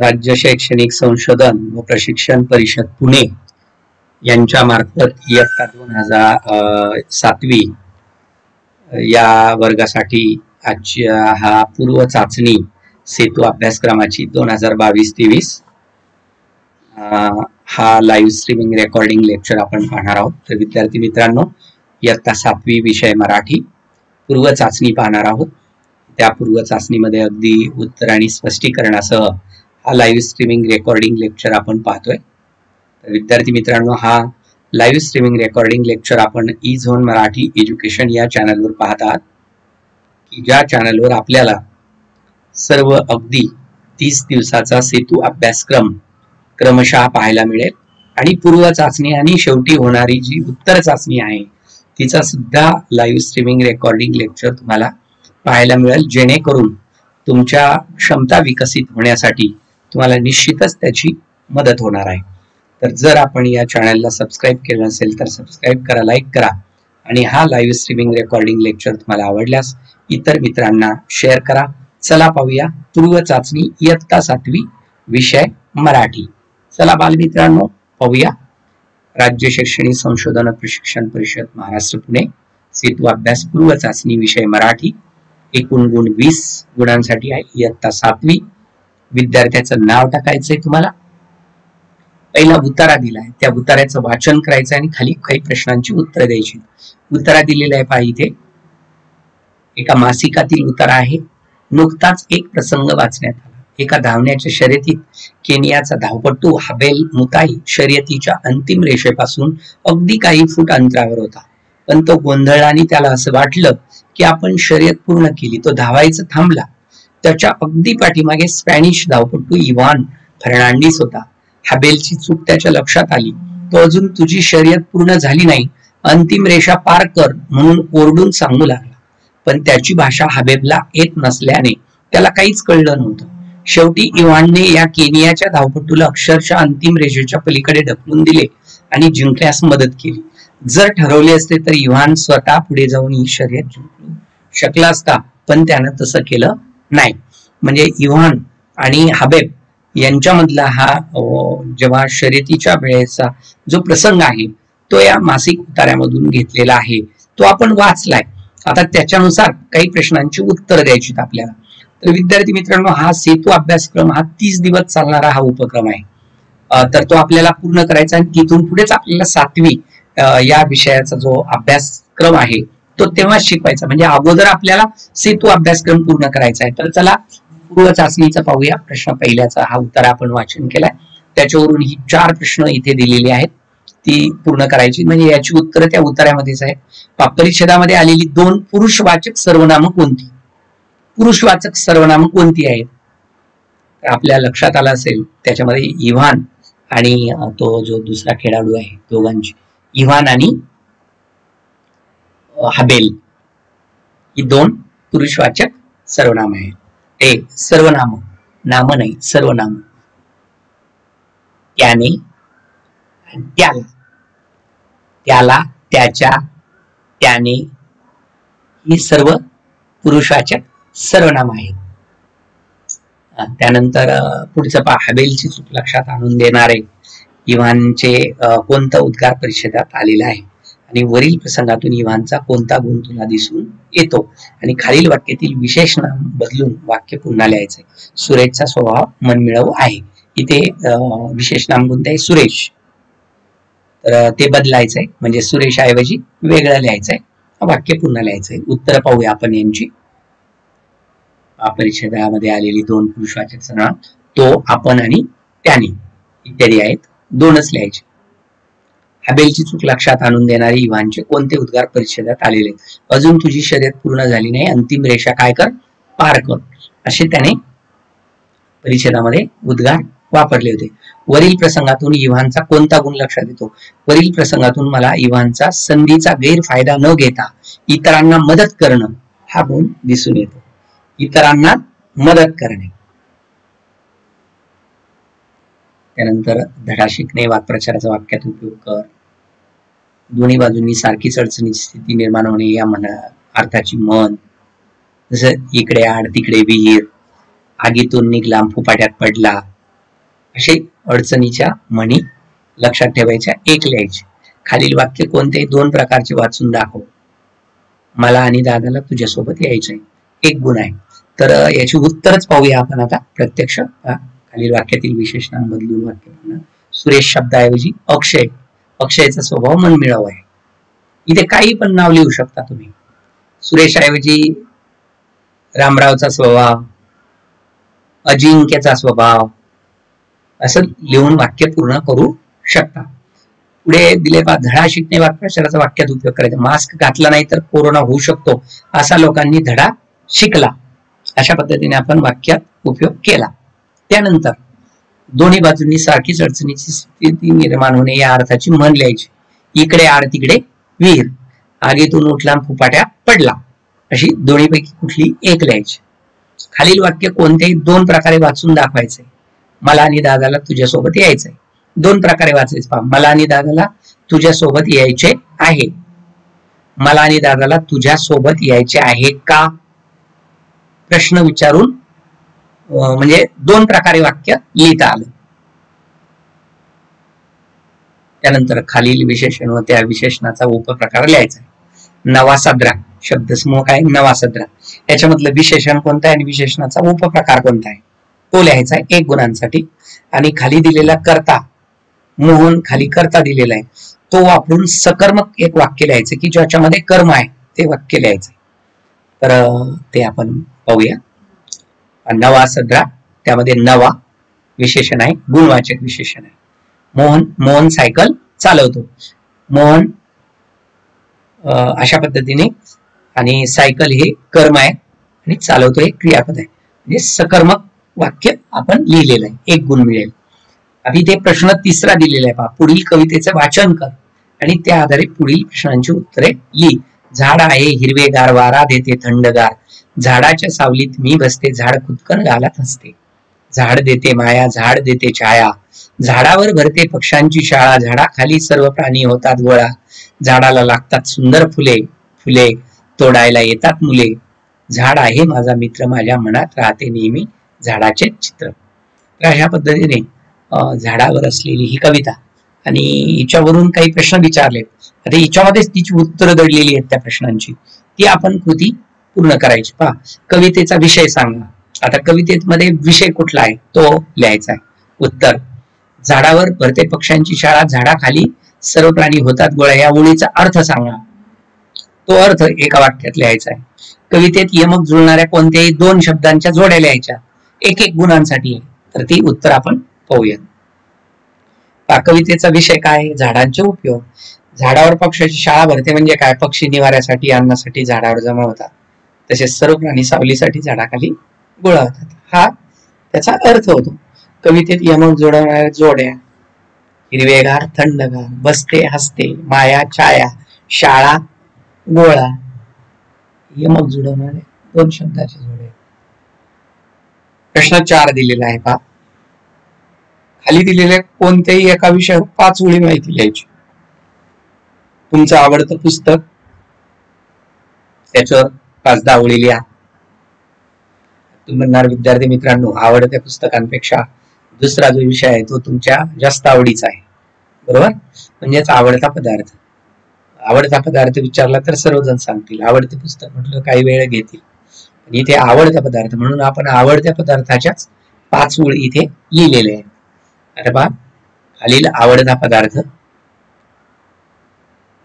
राज्य शैक्षणिक संशोधन व प्रशिक्षण परिषद पुणे यांच्या मार्फत इयत्ता दोन हजार सातवी या वर्गासाठी आजच्या हा पूर्व चाचणी सेतू अभ्यासक्रमाची दोन हजार बावीस तेवीस हा लाईव्ह स्ट्रीमिंग रेकॉर्डिंग लेक्चर आपण पाहणार आहोत. तर विद्यार्थी मित्रांनो इयत्ता सातवी विषय मराठी पूर्व चाचणी पाहणार आहोत. त्या पूर्व चाचणीमध्ये अगदी उत्तर आणि स्पष्टीकरणासह हा लाईव्ह स्ट्रीमिंग रेकॉर्डिंग लेक्चर आपण पाहतोय. तर विद्यार्थी मित्रांनो हा लाईव्ह स्ट्रीमिंग रेकॉर्डिंग लेक्चर आपण ई झोन मराठी एज्युकेशन या चॅनलवर पाहत आहात. की ज्या चॅनलवर आपल्याला सर्व अगदी तीस दिवसाचा सेतू अभ्यासक्रम क्रमशः पाहायला मिळेल. आणि पूर्व चाचणी आणि शेवटी होणारी जी उत्तर चाचणी आहे तिचा सुद्धा लाईव्ह स्ट्रीमिंग रेकॉर्डिंग लेक्चर तुम्हाला पाहायला मिळेल. जेणेकरून तुमच्या क्षमता विकसित होण्यासाठी तुम्हाला निश्चितच त्याची मदत होणार आहे. तर जर आपण या चॅनलला सबस्क्राईब केलं नसेल तर सबस्क्राईब करा लाईक करा. आणि हा लाईव्ह स्ट्रीमिंग रेकॉर्डिंग लेक्चर तुम्हाला आवडल्यास इतर मित्रांना शेअर करा. चला पाहूया पूर्व चाचणी इयत्ता सातवी विषय मराठी. चला बालमित्रांनो पाहूया. राज्य शैक्षणिक संशोधन प्रशिक्षण परिषद महाराष्ट्र पुणे. सेतू अभ्यास पूर्व चाचणी विषय मराठी. एकूण गुण वीस गुणांसाठी आहे. इयत्ता सातवी. विद्यार्थ्याचं नाव टाकायचंय तुम्हाला? पहिला उतारा दिलाय. त्या उतार्याचं वाचन करायचं आणि खाली काही प्रश्नांची उत्तर द्यायची उतारा दिलेला आहे पहा इथे. एका मासिकातील उतारा आहे. नुकताच एक प्रसंग वाचण्यात आला. एका धावण्याच्या शर्यतीत केनियाचा धावपटू हाबेल मुताई शर्यतीच्या अंतिम रेषेपासून अगदी काही फूट अंतरावर होता. पण तो गोंधळाने त्याला असं वाटलं की आपण शर्यत पूर्ण केली. तो धावायचं थांबला. त्याच्या अगदी पाठीमागे स्पॅनिश धावपटू इव्हान फर्नांडिस होता. हॅबेलची चूक त्याच्या लक्षात आली. तो अजून तुझी शर्यत पूर्ण झाली नाही. अंतिम रेषा पार कर म्हणून ओरडून सांगू लागला. पण त्याची भाषा हबेबला येत नसल्याने त्याला काहीच कळलं नव्हतं. शेवटी इव्हानने या केनियाच्या धावपटूला अक्षरशः अंतिम रेषेच्या पलीकडे ढकलून दिले आणि जिंकण्यास मदत केली. जर ठरवले असते तर इव्हान स्वतः पुढे जाऊन ही शर्यत जिंकू शकला असता पण त्यानं तसं केलं नाही. म्हणजे इव्हान आणि हबेब यांच्यामधला हा जेव्हा शर्यतीच्या वेळेचा जो प्रसंग आहे तो या मासिक उतार्यामधून घेतलेला आहे. तो आपण वाचलाय. आता त्याच्यानुसार काही प्रश्नांची उत्तर द्यायची आपल्याला. तर विद्यार्थी मित्रांनो हा सेतू अभ्यासक्रम हा तीस दिवस चालणारा हा उपक्रम आहे. तर तो आपल्याला पूर्ण करायचा आणि तिथून पुढेच आपल्याला सातवी या विषयाचा जो अभ्यासक्रम आहे तो तेव्हा शिकवायचा. म्हणजे अगोदर आपल्याला सेतू अभ्यासक्रम पूर्ण करायचा आहे. तर चला पूर्व चाचणीचा पाहूया. प्रश्न पहिल्याचा हा उत्तर आपण वाचन केलाय. त्याच्यावरून ही चार प्रश्न इथे दिलेली आहेत. ती पूर्ण करायची. म्हणजे याची उत्तरं त्या उत्तरामध्येच आहे परिच्छेदामध्ये आलेली दोन पुरुषवाचक सर्वनाम कोणती? पुरुषवाचक सर्वनाम कोणती आहेत? आपल्या लक्षात आलं असेल त्याच्यामध्ये इव्हान आणि तो जो दुसरा खेळाडू आहे दोघांची. इव्हान आणि हबेल. ही दोन पुरुषवाचक सर्वनाम आहेत. ते सर्वनाम नाम नाही सर्वनाम. त्याने त्याला त्याला त्याच्या त्याने ही सर्व पुरुषवाचक सर्वनाम आहेत. त्यानंतर पुढचं पहा हबेलची चूक लक्षात आणून देणारे इव्हानचे कोणतं उद्गार परिषदात आलेलं आहे? आणि वरील प्रसंगातून इव्हानचा कोणता गुण तुला दिसून येतो? आणि खालील वाक्यातील विशेष नाम बदलून वाक्य पुन्हा लिहायचंय. सुरेशचा स्वभाव मनमिळवू आहे. इथे विशेष नाम कोणते आहे? सुरेश. तर ते बदलायचंय. म्हणजे सुरेश ऐवजी वेगळं लिहायचंय. वाक्य पुन्हा लिहायचंय. उत्तर पाहूया आपण यांची. परिच्छेदामध्ये आलेली दोन पुरुषवाचक सर्वनाम तो आपण आणि त्याने. इत्यादी आहेत. दोनच लिहायचे. हॅबेलची चूक लक्षात आणून देणारे इव्हानचे कोणते उद्गार परिषदेत आलेले? अजून तुझी शर्यत पूर्ण झाली नाही अंतिम रेषा काय कर? पार कर. असे त्याने परिषदामध्ये उद्गार वापरले होते. वरील प्रसंगातून इव्हानचा कोणता गुण लक्षात येतो? वरील प्रसंगातून मला इव्हानचा संधीचा गैरफायदा न घेता इतरांना मदत करणं हा गुण दिसून येतो. इतरांना मदत करणे. त्यानंतर धडा शिकणे वाक्प्रचाराचा वाक्यात उपयोग कर. दोन्ही बाजूंनी सारखीच अडचणीची स्थिती निर्माण होणे या म्हणा अर्थाची मन. जसं इकडे आड तिकडे विहीर. आगीतून निघला फुपाट्यात पडला. असे अडचणीच्या म्हणी लक्षात ठेवायच्या एक लिहायचे. खालील वाक्य कोणतेही दोन प्रकारचे वाचून दाखव. मला आणि दादाला तुझ्यासोबत यायचंय. एक गुण आहे. तर याची उत्तरच पाहूया आपण आता प्रत्यक्ष खालील वाक्यातील विशेषण बदलून वाक्य सुरेश शब्दाऐवजी अक्षय अक्षयचा स्वभाव मनमिळाव आहे. इथे काही पण नाव लिहू शकता तुम्ही. सुरेश ऐवजी रामरावचा स्वभाव अजिंक्यचा स्वभाव असं लिहून वाक्य पूर्ण करू शकता. पुढे दिले बा धडा शिकणे वाक्याक्षराचा वाक्यात उपयोग करायचा. मास्क घातला नाही तर कोरोना होऊ शकतो असा लोकांनी धडा शिकला. अशा पद्धतीने आपण वाक्यात उपयोग केला. त्यानंतर दोन्ही बाजूंनी सारखीच अडचणीची स्थिती निर्माण होणे या अर्थाची मन लिहायची. इकडे आड तिकडे वीर आगीतून उठला फुपाट्या पडला. अशी दोन्हीपैकी कुठली एक लिहायची. खालील वाक्य कोणत्याही दोन प्रकारे वाचून दाखवायचे. मला आणि दादाला तुझ्यासोबत यायचंय. दोन प्रकारे वाचायचे. पहा मला आणि दादाला तुझ्यासोबत यायचे आहे. मला आणि दादाला तुझ्या सोबत यायचे आहे का? प्रश्न विचारून म्हणजे दोन प्रकारे वाक्य लिहिता आलं. त्यानंतर खालील विशेषण व त्या विशेषणाचा उपप्रकार लिहायचा. नवा सदरा शब्दसमूह काय? नवा सदरा याच्यामधलं विशेषण कोणतं आहे आणि विशेषणाचा उपप्रकार कोणता आहे? तो लिहायचा आहे एक गुणांसाठी. आणि खाली दिलेला करता मोहन खाली करता दिलेला आहे. तो वापरून सकर्मक एक वाक्य लिहायचं की ज्याच्यामध्ये कर्म आहे ते वाक्य लिहायचं. तर ते आपण पाहूया. नवा सदरा त्यामध्ये नवा विशेषण आहे गुणवाचक विशेषण आहे. मोहन मोहन सायकल चालवतो. मोहन अशा पद्धतीने आणि सायकल हे कर्म आहे आणि चालवतो हे क्रियापद आहे. म्हणजे सकर्मक वाक्य आपण लिहिलेलं आहे एक गुण मिळेल. आधी ते प्रश्न तिसरा दिलेला आहे पहा. पुढील कवितेचं वाचन कर आणि त्या आधारे पुढील प्रश्नांची उत्तरे लिही. झाड आहे हिरवेगार वारा देते थंडगार. झाडाच्या सावलीत मी बसते झाड खुदकन घालत असते झाड देते माया झाड देते छाया. झाडावर भरते पक्ष्यांची शाळा झाडाखाली सर्व प्राणी होतात गोळा. झाडाला लागतात सुंदर फुले फुले तोडायला येतात मुले. झाड आहे माझा मित्र माझ्या मनात राहते नेहमी झाडाचे चित्र. तर अशा पद्धतीने झाडावर असलेली ही कविता. आणि हिच्यावरून काही प्रश्न विचारले आता हिच्यामध्येच तिची उत्तरं दडलेली आहेत त्या प्रश्नांची. ती आपण कृती पूर्ण करायची. पहा कवितेचा विषय सांगा. आता कवितेमध्ये विषय कुठला आहे? तो लिहायचा आहे. उत्तर झाडावर भरते पक्ष्यांची शाळा झाडाखाली सर्व प्राणी होतात गोळ्या. या ओळीचा अर्थ सांगा. तो अर्थ एका वाक्यात लिहायचा आहे. कवितेत यमक जुळणाऱ्या कोणत्याही दोन शब्दांच्या जोड्या लिहायच्या. एक एक गुणांसाठी. तर ती उत्तर आपण पाहूया कवितेचा विषय काय? झाडांचे उपयोग. झाडावर पक्षाची शाळा भरते म्हणजे काय? पक्षी निवाऱ्यासाठी अन्नासाठी झाडावर जमा होतात. तसेच सर्व प्राणी सावलीसाठी झाडाखाली गोळा होतात हा त्याचा अर्थ होतो. कवितेत यमक जोडवणाऱ्या जोड्या हिरवेगार थंडगार बसते हसते माया छाया शाळा गोळा. यमक जुडवणारे दोन शब्दाचे जोडे. प्रश्न चार दिलेला आहे पा खाली दिलेल्या कोणत्याही एका विषयावर पाच ओळी माहिती लिहायची. तुमचं आवडतं पुस्तक त्याच्यावर पाच दहा ओळी लिहा तुम्ही म्हणणार विद्यार्थी मित्रांनो आवडत्या पुस्तकांपेक्षा दुसरा जो विषय आहे तो तुमच्या जास्त आवडीचा आहे. बरोबर? म्हणजेच आवडता पदार्थ. आवडता पदार्थ विचारला तर सर्वजण सांगतील. आवडते पुस्तक म्हटलं काही वेळ घेतील. इथे आवडता पदार्थ म्हणून आपण आवडत्या पदार्थाच्याच पाच ओळी इथे लिहिलेले आहेत. आता पहा खालील आवडता पदार्थ.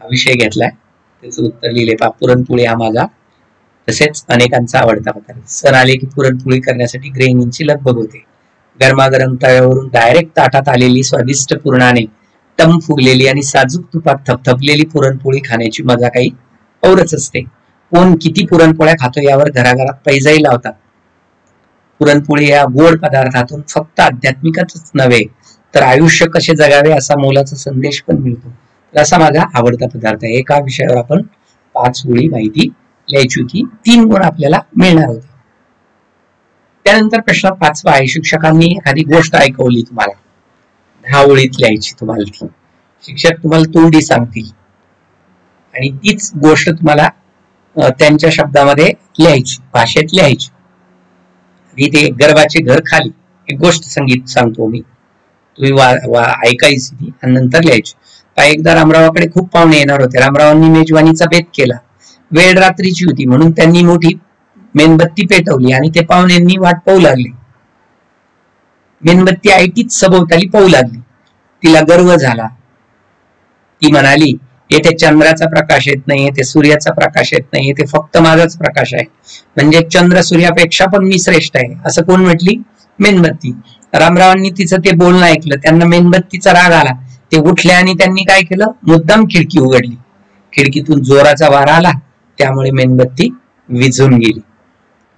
हा विषय घेतलाय. त्याचं उत्तर लिहिले पहा पुरणपोळी हा माझा तसेच अनेकांचा आवडता पदार्थ. सण आले की पुरणपोळी करण्यासाठी गृहिणींची लगबग होते. गरमागरम तळ्यावरून डायरेक्ट ताटात आलेली स्वादिष्ट पुरणाने टम फुगलेली आणि साजूक तुपात थपथपलेली पुरणपोळी खाण्याची मजा काही औरच असते. कोण किती पुरणपोळ्या खातो यावर घराघरात पैजाही लावतात. पुरणपोळी या गोड पदार्थातून फक्त आध्यात्मिकच नव्हे तर आयुष्य कसे जगावे असा मोलाचा संदेश पण मिळतो. तर असा माझा आवडता पदार्थ आहे. एका विषयावर आपण पाच ओळी माहिती लिहायची होती. तीन गुण आपल्याला मिळणार होते. त्यानंतर प्रश्न पाचवा आहे शिक्षकांनी एखादी गोष्ट ऐकवली तुम्हाला. दहा ओळीत लिहायची तुम्हाला ती. शिक्षक तुम्हाला तोंडी सांगतील. आणि तीच गोष्ट तुम्हाला त्यांच्या शब्दामध्ये लिहायची भाषेत लिहायची. आणि ते गर्वाचे घर खाली एक गोष्ट संगीत सांगतो मी. तुम्ही वा, ऐकायची ती आणि नंतर लिहायची. एकदा रामरावाकडे खूप पाहुणे येणार होते. रामरावांनी मेजवानीचा भेद केला. वेळ रात्रीची होती म्हणून त्यांनी मोठी मेणबत्ती पेटवली आणि ते पाहुण्यांनी वाट पाहू लागली. मेणबत्ती आयटीच सभोवताली पाहू लागली. तिला गर्व झाला. ती म्हणाली येथे चंद्राचा प्रकाश येत नाही येथे सूर्याचा प्रकाश येत नाही येथे फक्त माझाच प्रकाश आहे. म्हणजे चंद्र सूर्यापेक्षा पण मी श्रेष्ठ आहे. असं कोण म्हटली? मेणबत्ती. रामरावांनी तिचं ते बोलणं ऐकलं. त्यांना मेणबत्तीचा राग आला. ते उठले आणि त्यांनी काय केलं? मुद्दाम खिडकी उघडली. खिडकीतून जोराचा वारा आला. त्यामुळे मेणबत्ती विझून गेली.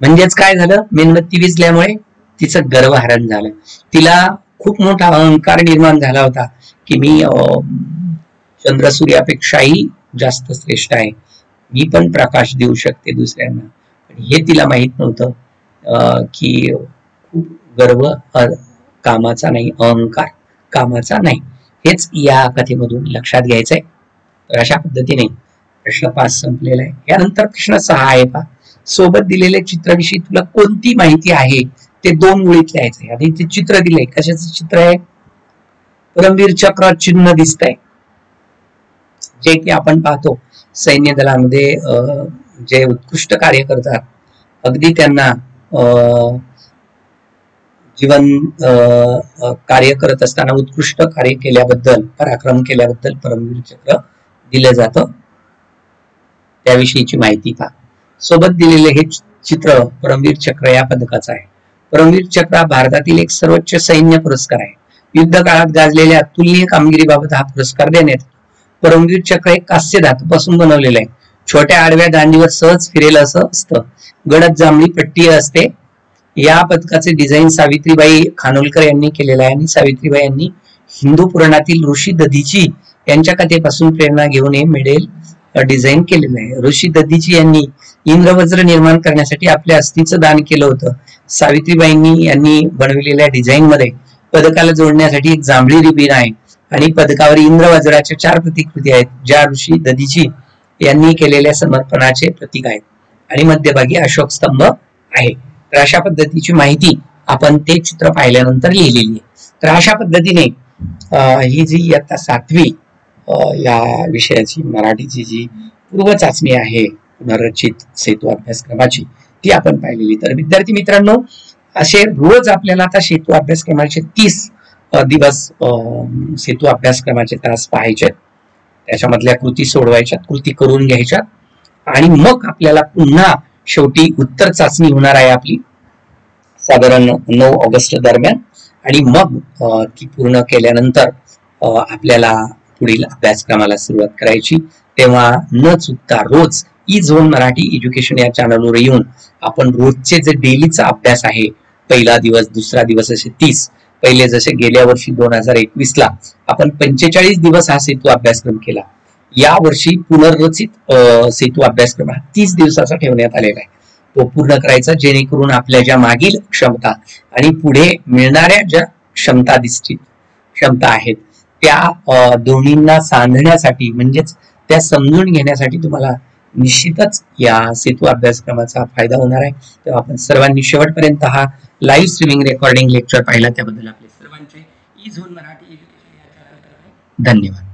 म्हणजेच काय झालं? मेणबत्ती विजल्यामुळे तिचं गर्वहरण झालं. तिला खूप मोठा अहंकार निर्माण झाला होता की मी चंद्र सूर्यापेक्षाही जास्त श्रेष्ठ आहे. मी पण प्रकाश देऊ शकते दुसऱ्यांना. पण हे तिला माहीत नव्हतं की खूप गर्व कामाचा नाही अहंकार कामाचा नाही. हेच या कथेमधून लक्षात घ्यायचंय. तर अशा पद्धतीने प्रश्न पाच संपलेला आहे. यानंतर प्रश्न सहा आहे पा सोबत दिलेल्या चित्राविषयी तुला कोणती माहिती आहे? ते दोन ओळीत लिहायचंय. आणि ते चित्र दिलंय. कशाचं चित्र आहे? परमवीर चक्र चिन्ह दिसत आहे जे की आपण पाहतो सैन्य दलामध्ये जे उत्कृष्ट कार्य करतात अगदी त्यांना जीवन कार्य करत असताना उत्कृष्ट कार्य केल्याबद्दल पराक्रम केल्याबद्दल परमवीर चक्र दिलं जातं. त्याविषयीची माहिती पहा. सोबत दिलेले हे चित्र परमवीर चक्र या पदकाचं आहे. परमवीर चक्र हा भारतातील एक सर्वोच्च सैन्य पुरस्कार आहे. युद्ध काळात गाजलेल्या अतुलनीय कामगिरीबाबत हा पुरस्कार देण्यात परमवीर चक्र एक कास्य धातूपासून बनवलेलं आहे. छोट्या आडव्या दांडीवर सहज फिरेल असं असतं. गडद जांभळी पट्टी असते. या पदकाचे डिझाईन सावित्रीबाई खानोलकर यांनी केलेलं आहे आणि सावित्रीबाई यांनी हिंदू पुराणातील ऋषी दधीची यांच्या कथेपासून प्रेरणा घेऊन हे मिळेल डिझाईन केलेलं आहे. ऋषी दधीजी यांनी इंद्रवज्र निर्माण करण्यासाठी आपल्या अस्थीचं दान केलं होतं. सावित्रीबाईंनी यांनी बनविलेल्या डिझाईन मध्ये पदकाला जोडण्यासाठी एक जांभळी रिबीन आहे आणि पदकावर इंद्रवज्राच्या चार प्रतिकृती आहेत ज्या ऋषी दधीजी यांनी केलेल्या समर्पणाचे प्रतीक आहेत. आणि मध्यभागी अशोक स्तंभ आहे. तर अशा पद्धतीची माहिती आपण ते चित्र पाहिल्यानंतर लिहिलेली आहे. तर अशा पद्धतीने ही जी आता सातवी या विषयाची मराठीची जी पूर्व चाचणी आहे पुनर्रचित सेतू अभ्यासक्रमाची ती आपण पाहिलेली. तर विद्यार्थी मित्रांनो असे रोज आपल्याला आता सेतू अभ्यासक्रमाचे तीस दिवस सेतू अभ्यासक्रमाचे तास पाहायचे त्याच्यामधल्या कृती सोडवायच्या कृती करून घ्यायच्या आणि मग आपल्याला पुन्हा शेवटी उत्तर चाचणी होणार आहे आपली. साधारण नऊ ऑगस्ट दरम्यान. आणि मग ती पूर्ण केल्यानंतर आपल्याला पुढील अभ्यासक्रमाला सुरुवात करायची. तेव्हा न चुकता रोज ई झोन मराठी एज्युकेशन या चॅनलवर येऊन आपण रोजचे जे डेलीचा अभ्यास आहे पहिला दिवस दुसरा दिवस असे तीस पहिले जसे गेल्या वर्षी दोन हजार एकवीस ला आपण पंचेचाळीस दिवस हा सेतू अभ्यासक्रम केला. या वर्षी पुनर्रचित सेतू अभ्यासक्रम हा तीस दिवसाचा ठेवण्यात आलेला आहे. तो पूर्ण करायचा जेणेकरून आपल्या ज्या मागील क्षमता आणि पुढे मिळणाऱ्या ज्या क्षमता दिसतील क्षमता आहेत त्या दोन्हींना सांधण्यासाठी म्हणजेच त्या समजून घेण्यासाठी तुम्हाला निश्चितच या सेतू अभ्यासक्रमाचा फायदा होणार आहे. तेव्हा आपण सर्वांनी शेवटपर्यंत हा लाईव्ह स्ट्रीमिंग रेकॉर्डिंग लेक्चर पाहिला. त्याबद्दल आपले सर्वांचे ई झोन मराठी धन्यवाद.